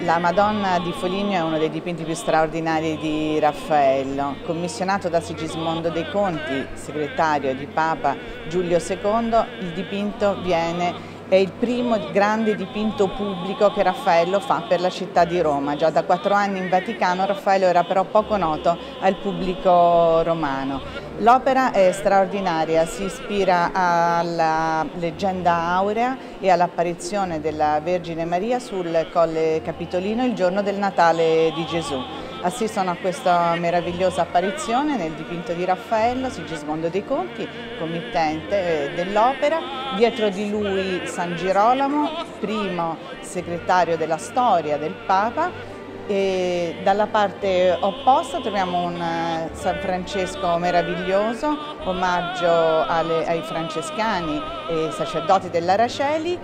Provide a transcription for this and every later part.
La Madonna di Foligno è uno dei dipinti più straordinari di Raffaello. Commissionato da Sigismondo dei Conti, segretario di Papa Giulio II, il dipinto viene è il primo grande dipinto pubblico che Raffaello fa per la città di Roma. Già da quattro anni in Vaticano Raffaello era però poco noto al pubblico romano. L'opera è straordinaria, si ispira alla leggenda aurea e all'apparizione della Vergine Maria sul Colle Capitolino il giorno del Natale di Gesù assistono a questa meravigliosa apparizione nel dipinto di Raffaello, Sigismondo dei Conti, committente eh, dell'opera, dietro di lui San Girolamo, primo segretario della storia del Papa, e dalla parte opposta troviamo un eh, San Francesco meraviglioso, omaggio alle, ai francescani e sacerdoti dell'Araceli,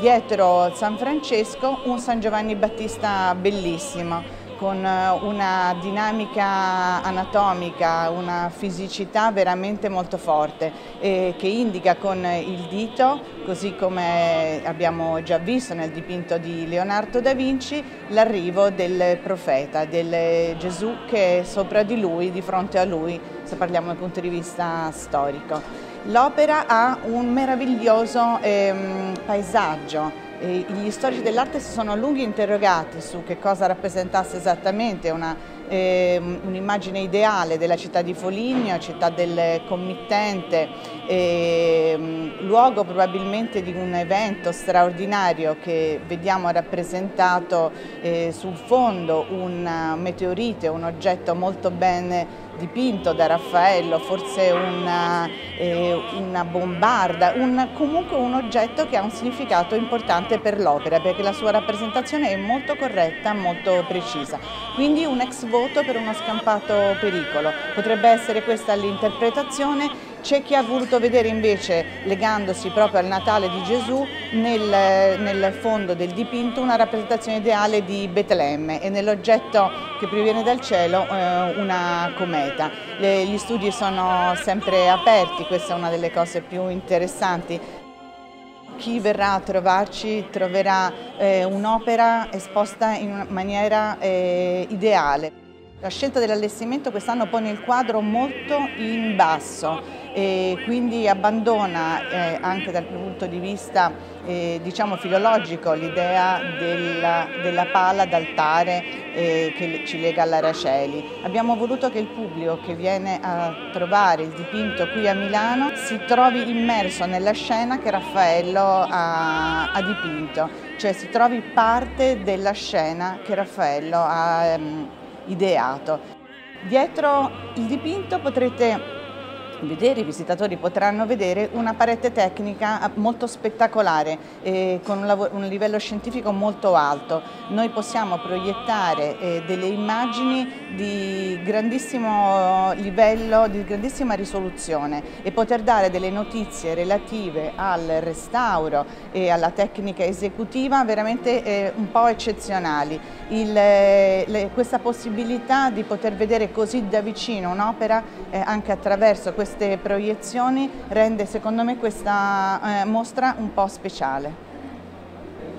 dietro San Francesco un San Giovanni Battista bellissimo, con eh, una dinamica anatomica, una fisicità veramente molto forte eh, che indica con il dito, così come abbiamo già visto nel dipinto di Leonardo da Vinci, l'arrivo del profeta, del Gesù che è sopra di lui, di fronte a lui, se parliamo dal punto di vista storico. L'opera ha un meraviglioso ehm, paesaggio, gli storici dell'arte si sono a lungo interrogati su che cosa rappresentasse esattamente eh, un'immagine un ideale della città di Foligno, città del committente, eh, luogo probabilmente di un evento straordinario che vediamo rappresentato eh, sul fondo un meteorite, un oggetto molto ben dipinto da Raffaello, forse una, eh, una bombarda, un, comunque un oggetto che ha un significato importante per l'opera perché la sua rappresentazione è molto corretta, molto precisa. Quindi un ex voto per uno scampato pericolo. Potrebbe essere questa l'interpretazione c'è chi ha voluto vedere invece, legandosi proprio al Natale di Gesù, nel, nel fondo del dipinto una rappresentazione ideale di Betlemme e nell'oggetto che proviene dal cielo eh, una cometa. Le, gli studi sono sempre aperti, questa è una delle cose più interessanti chi verrà a trovarci troverà eh, un'opera esposta in maniera eh, ideale. La scelta dell'allestimento quest'anno pone il quadro molto in basso e quindi abbandona eh, anche dal punto di vista eh, diciamo filologico l'idea della, della, pala d'altare eh, che ci lega all'Araceli. Abbiamo voluto che il pubblico che viene a trovare il dipinto qui a Milano si trovi immerso nella scena che Raffaello ha, ha dipinto, cioè si trovi parte della scena che Raffaello ha ehm, ideato. Dietro il dipinto potrete vedere, i visitatori potranno vedere una parete tecnica molto spettacolare eh, con un, un, livello scientifico molto alto. Noi possiamo proiettare eh, delle immagini di grandissimo livello, di grandissima risoluzione e poter dare delle notizie relative al restauro e alla tecnica esecutiva veramente eh, un po' eccezionali. Il, le, questa possibilità di poter vedere così da vicino un'opera eh, anche attraverso questa queste proiezioni rende secondo me questa eh, mostra un po' speciale.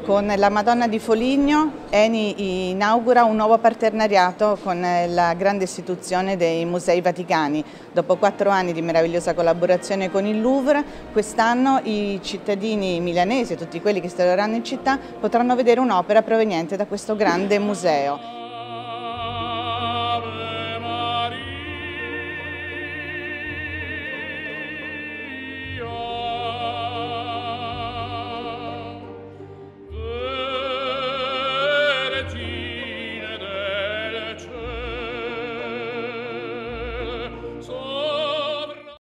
Con la Madonna di Foligno Eni inaugura un nuovo partenariato con eh, la grande istituzione dei Musei Vaticani. Dopo quattro anni di meravigliosa collaborazione con il Louvre, quest'anno i cittadini milanesi tutti quelli che staranno in città potranno vedere un'opera proveniente da questo grande museo.